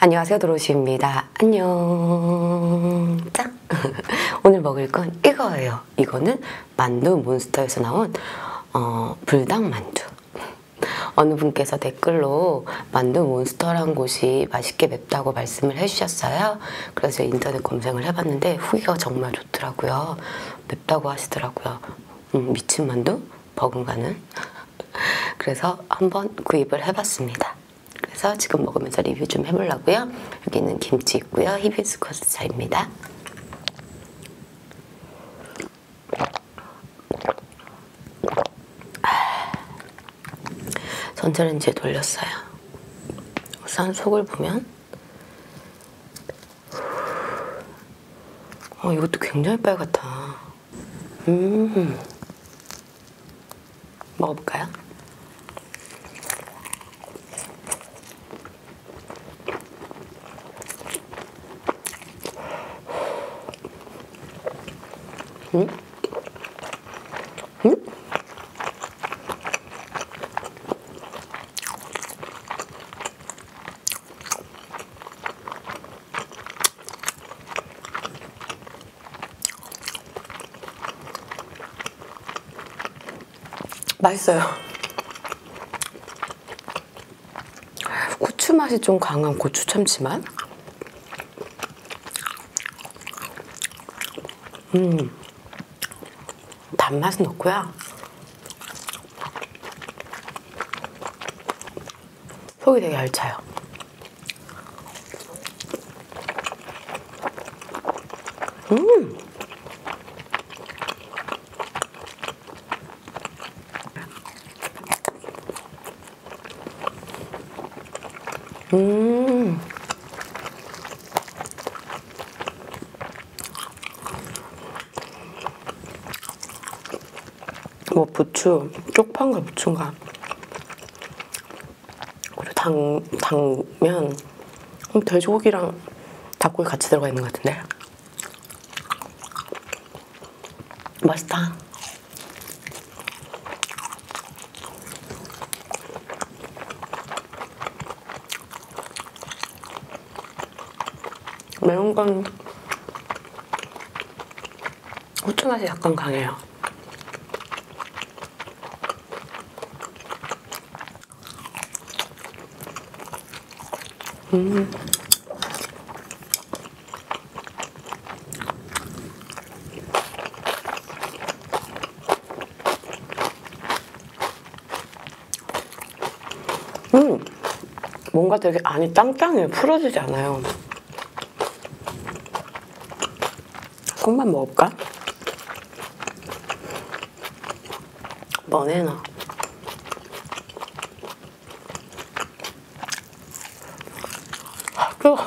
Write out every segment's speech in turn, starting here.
안녕하세요 도로시입니다. 안녕. 짝. 오늘 먹을 건 이거예요. 이거는 만두 몬스터에서 나온 어, 불닭 만두. 어느 분께서 댓글로 만두 몬스터란 곳이 맛있게 맵다고 말씀을 해주셨어요. 그래서 인터넷 검색을 해봤는데 후기가 정말 좋더라고요. 맵다고 하시더라고요. 음, 미친 만두? 버금가는? 그래서 한번 구입을 해봤습니다. 그래서 지금 먹으면서 리뷰 좀 해보려고요. 여기는 김치 있고요. 히비스커스 차입니다. 전자레인지에 돌렸어요. 우선 속을 보면 어, 이것도 굉장히 빨갛다. 음. 먹어볼까요? 음? 음? 맛있어요. 고추 맛이 좀 강한 고추 참치 맛. 음, 단맛은 없고요. 속이 되게 얇차요. 음. 음. 뭐 부추, 쪽파인가 부추인가. 그리고 당, 당면, 음, 돼지고기랑 닭고기 같이 들어가 있는 것 같은데. 맛있다. 매운 건 후추 맛이 약간 강해요. 음. 음. 뭔가 되게 안이 짱짱해요. 풀어지지 않아요. 속만 먹을까? 너네나. 아, 뜨거.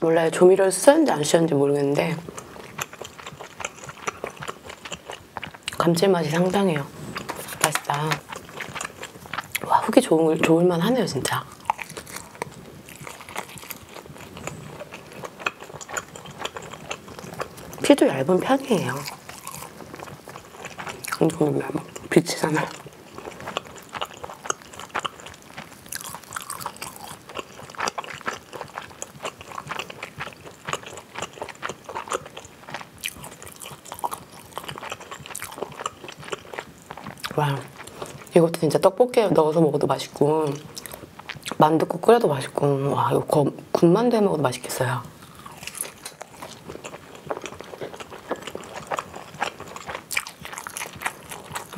몰라요. 조미료를 쓰는지 안 쓰는지 모르겠는데 감칠맛이 상당해요. 맛있다. 와 후기 좋을, 좋을만 하네요 진짜. 피도 얇은 편이에요. 이거 빛이잖아. 와 이것도 진짜 떡볶이에 넣어서 먹어도 맛있고 만두국 끓여도 맛있고 와 이거 거, 군만두 해 먹어도 맛있겠어요.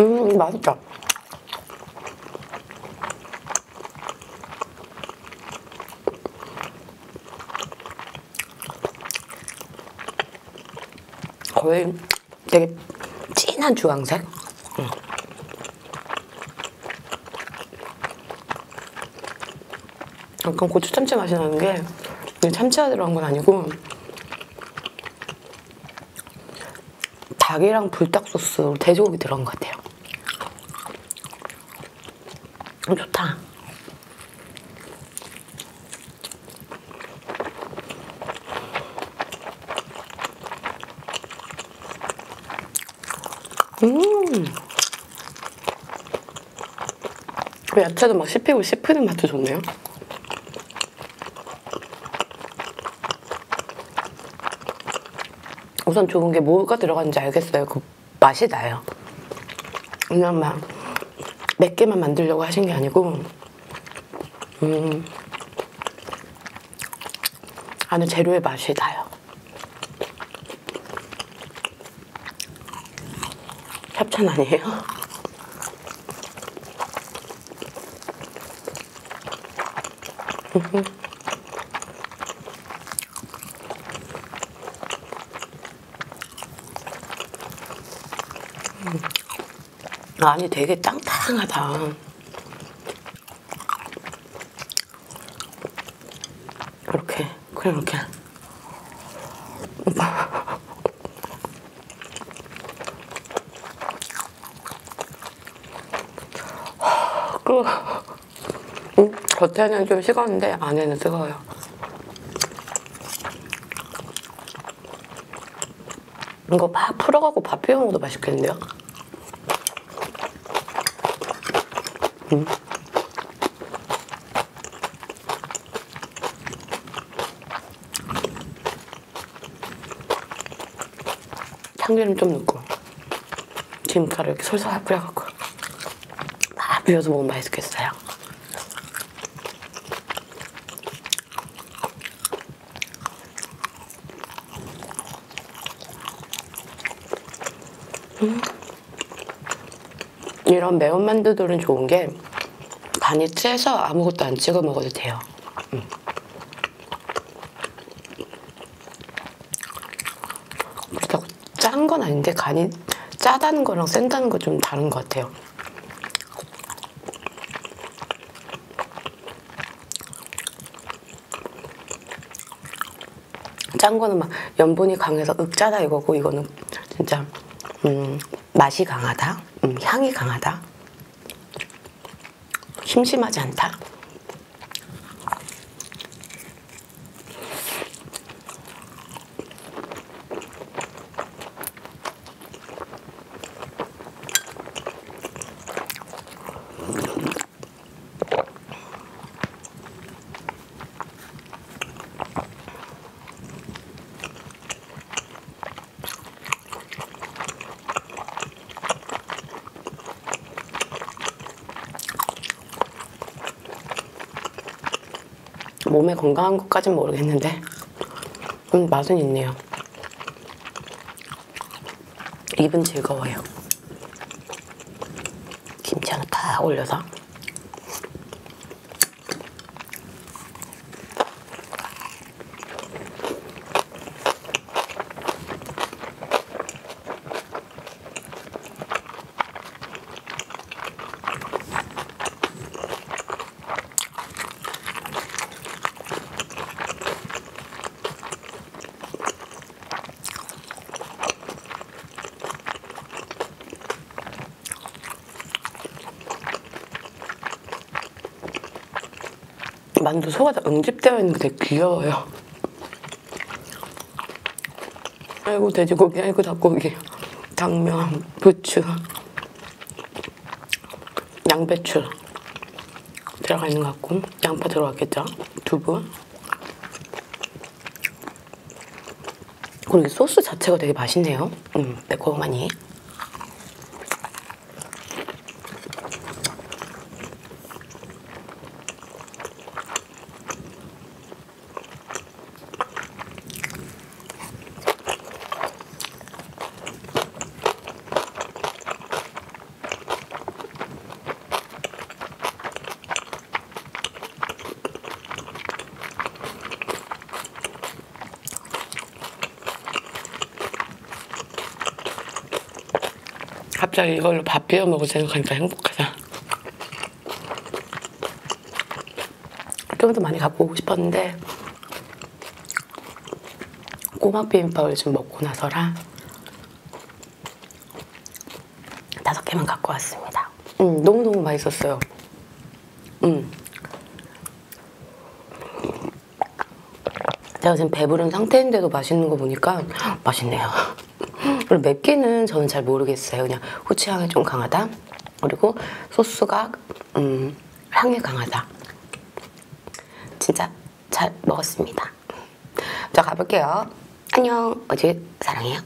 음 맛있다. 거의 되게 진한 주황색. 응. 약간 고추 참치 맛이 나는 게 참치가 들어간 건 아니고 닭이랑 불닭 소스, 돼지고기 들어간 것 같아요. 음, 좋다. 음. 그 야채도 막 씹히고 씹히는 맛도 좋네요. 우선 좋은 게 뭐가 들어갔는지 알겠어요. 그 맛이 나요. 그냥 막 몇 개만 만들려고 하신 게 아니고, 음, 안에 재료의 맛이 나요. 협찬 아니에요? 아니 되게 땅땅하다. 이렇게 그냥 이렇게. 그 음, 겉에는 좀 식었는데 안에는 뜨거워요. 이거 막 풀어갖고 밥 비벼 먹어도 맛있겠는데요? 참기름 좀 넣고 김가루 이렇게 솔솔 뿌려갖고 막 비벼서 먹으면 맛있겠어요. 음. 이런 매운 만두들은 좋은 게 간이 세서 아무것도 안 찍어 먹어도 돼요. 음. 그렇다고 짠 건 아닌데 간이 짜다는 거랑 센다는 거 좀 다른 것 같아요. 짠 거는 막 염분이 강해서 윽짜다 이거고 이거는 진짜 음, 맛이 강하다, 음, 향이 강하다, 심심하지 않다. 몸에 건강한 것까진 모르겠는데 음, 맛은 있네요. 입은 즐거워요. 김치 하나 딱 올려서 만두 속에 다 응집되어 있는 게 되게 귀여워요. 아이고 돼지고기, 아이고 닭고기, 당면, 부추, 양배추 들어가 있는 것 같고 양파 들어갔겠죠? 두부 그리고 이 소스 자체가 되게 맛있네요. 음, 매콤하니. 갑자기 이걸로 밥 비벼 먹을 생각하니까 행복하다. 좀더 많이 갖고 오고 싶었는데 꼬막 비빔밥을 좀 먹고 나서라 다섯 개만 갖고 왔습니다. 음, 너무너무 맛있었어요. 음. 제가 지금 배부른 상태인데도 맛있는 거 보니까 맛있네요. 그리고 맵기는 저는 잘 모르겠어요. 그냥 후추향이 좀 강하다. 그리고 소스가 음, 향이 강하다. 진짜 잘 먹었습니다. 자 가볼게요. 안녕. 어제 사랑해요.